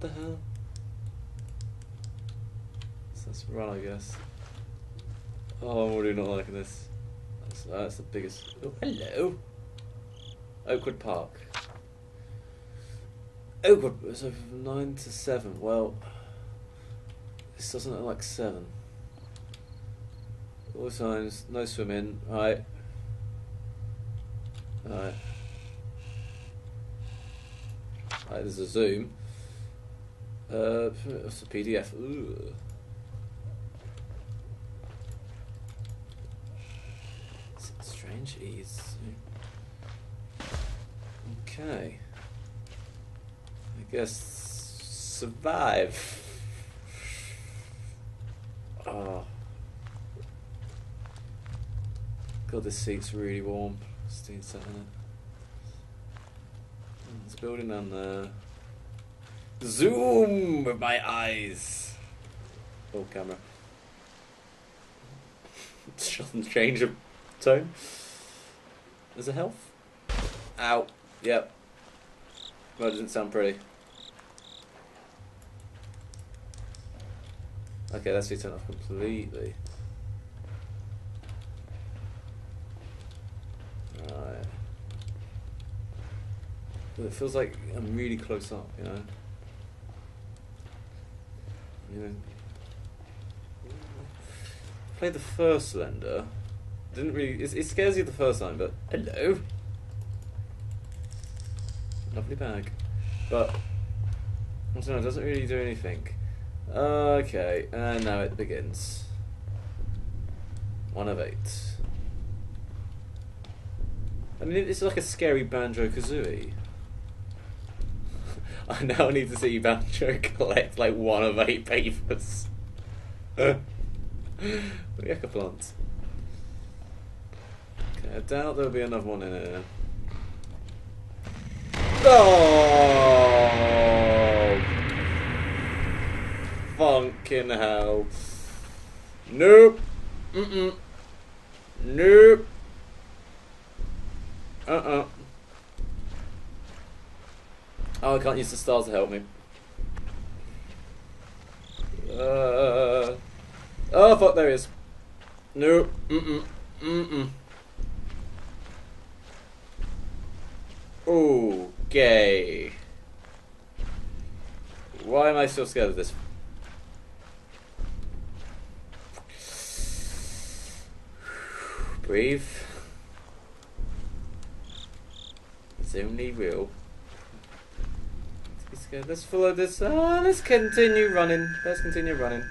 What the hell? Let's run, I guess. Oh, I'm already not liking this. That's, that's the biggest. Oh, hello. Oakwood Park. Oakwood. So from nine to seven. Well, this doesn't look like seven. All signs. No swimming. Right. Right. Right. There's a zoom. Uh, it's a PDF. Ooh. Strange ease. Okay. I guess survive. Oh. God, this seat's really warm. Steam sat in it. There's a building down there. Zoom with my eyes. Oh, camera. Doesn't change of tone. There's a health. Ow. Yep. Well, it didn't sound pretty. Okay, let's see turn off completely. Right. It feels like I'm really close up, you know. You know. The first Slender. Didn't really. It, it scares you the first time, but hello. Lovely bag, but I don't know. Doesn't really do anything. Okay, and now it begins. One of eight. I mean, it's like a scary Banjo Kazooie. I now need to see Banjo collect like one of eight papers. the Ecoplant. Okay, I doubt there'll be another one in here. Oh! Funkin' hell. Nope. Mm-mm. Nope. Uh-uh. Oh, I can't use the stars to help me. Uh, oh, fuck, there he is. Nope. Mm-mm. Mm-mm. Okay. Why am I so scared of this? Breathe. It's only real. Let's. Let's follow this. Ah, let's continue running. Let's continue running.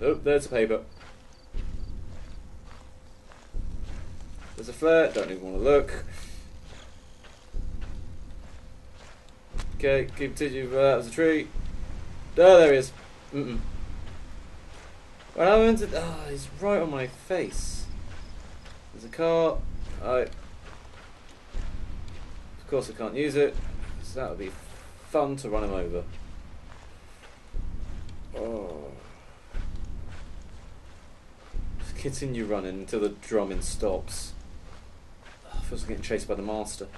Oh, there's a paper. There's a flare. Don't even want to look. Okay, continue. Uh, that was a tree. Oh, there he is. Mm-mm. What happened to... Ah, he's right on my face. There's a car. I... Of course I can't use it. So that would be fun to run him over. Oh. Just continue running until the drumming stops. Oh, feels like getting chased by the master.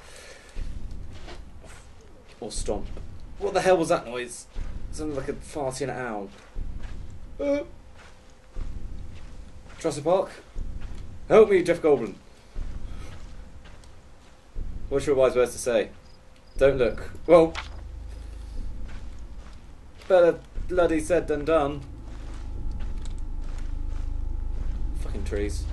Or stomp. What the hell was that noise? Sounded like a farting owl. Uh. Park? Help me, Jeff Goldblum. What's your wise words to say? Don't look. Well, better bloody said than done. Fucking trees.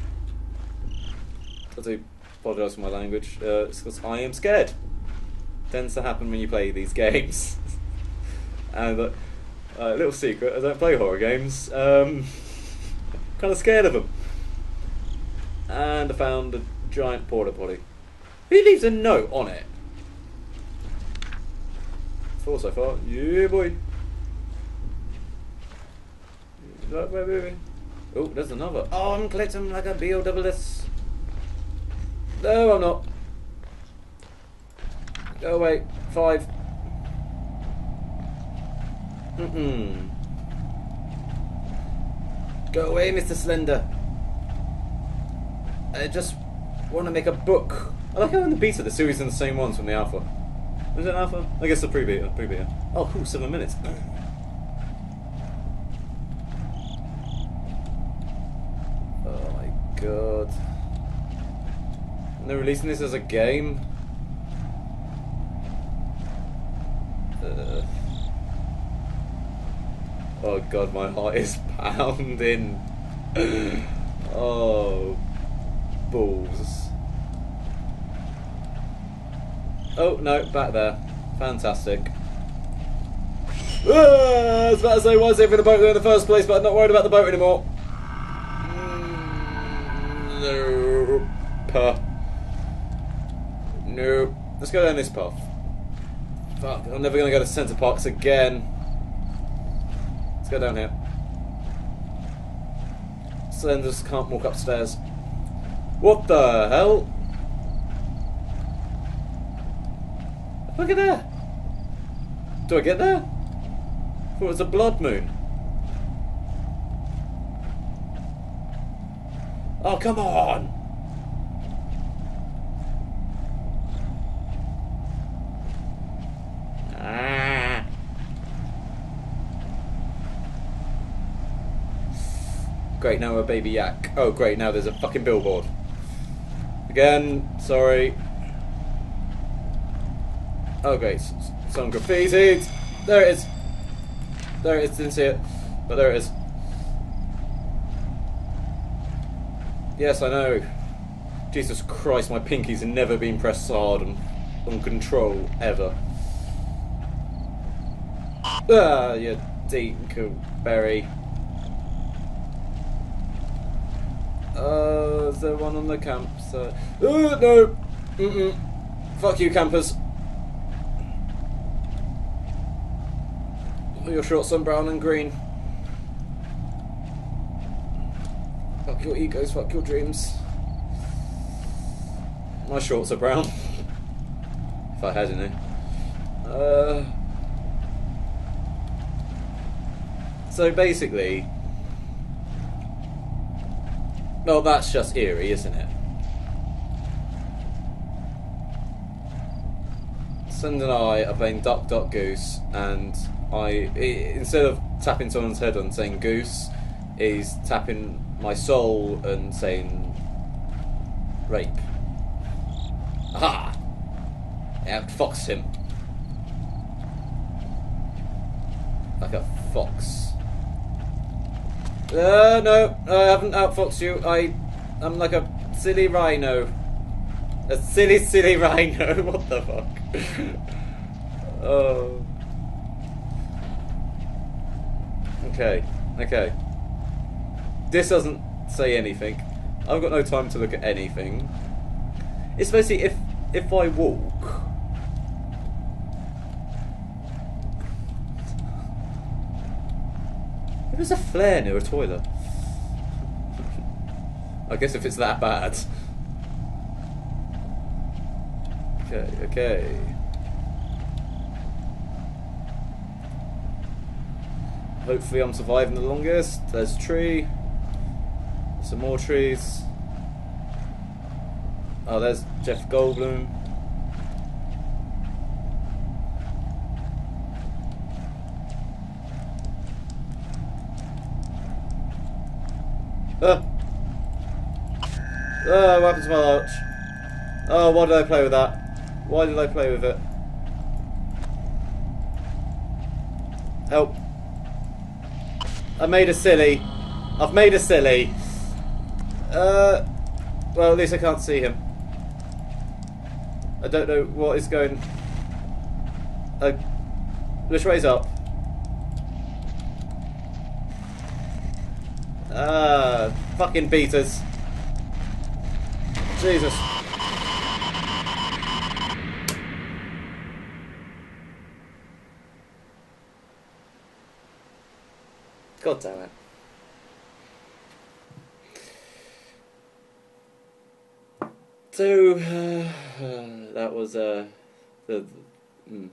I do apologise for my language. Uh, it's because I am scared. Tends to happen when you play these games. and uh, uh, little secret, I don't play horror games. Um, kind of scared of them. And I found a giant porta potty. Who leaves a note on it? Four so far. Yeah, boy. Wait. Oh, there's another. Oh, I'm collecting like a B-O-double-S. No, I'm not. Go away. Five. Mm-mm. Go away, Mr. Slender. I just want to make a book. I like how in the beta the series are the same ones from the alpha. Was it alpha? I guess the pre-beta. Pre-beta. Oh, cool. Seven minutes. Oh my god. And they're releasing this as a game? Uh, oh god, my heart is pounding. oh, balls. Oh, no, back there. Fantastic. Ah, I was about to say, why is even a boat there in the first place, but I'm not worried about the boat anymore. Mm, No. Puh. No. Let's go down this path. Fuck, I'm never gonna go to Center Parcs again. Let's go down here. Slenders can't walk upstairs. What the hell? Look at that! Do I get there? I thought it was a blood moon. Oh, come on! Ah. Great, now a baby yak. Oh, great, now there's a fucking billboard. Again, sorry. S- some graffiti. There it is. There it is, didn't see it. But there it is. Yes, I know. Jesus Christ, my pinkies have never been pressed so hard and on control ever. Ah, you dinkleberry. Uh, is there one on the campsite? Uh, no! Mm-mm. Fuck you, campers. Your shorts on brown and green. Fuck your egos, fuck your dreams. My shorts are brown. if I had any. Uh, so basically, well, that's just eerie, isn't it? Send and I are playing Duck Duck Goose, and I i instead of tapping someone's head and saying goose, is tapping my soul and saying rape. Aha! I outfoxed him. Like a fox. Uh, no, I haven't outfoxed you. I, I'm like a silly rhino. A silly, silly rhino. what the fuck? oh. Okay, okay. This doesn't say anything. I've got no time to look at anything. It's basically if if I walk. There was a flare near a toilet. I guess if it's that bad. Okay, okay. Hopefully I'm surviving the longest. There's a tree. Some more trees. Oh, there's Jeff Goldblum. Ah. Oh, what happened to my arch? Oh, why did I play with that? Why did I play with it? Help. I made a silly. I've made a silly. Uh, well, at least I can't see him. I don't know what is going. Uh, which way's up? Ah, fucking beaters. Jesus. God damn it. So, uh, that was uh, the. the mm.